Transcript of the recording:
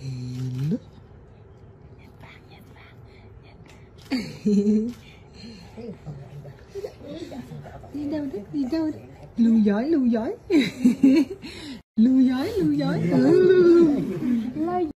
Hello. Nhật Bản, Nhật Bản, Nhật Bản. đi đâu đấy, đi đâu đấy. Lưu giỏi, lưu giỏi. lưu giỏi, lưu giỏi. Ừ.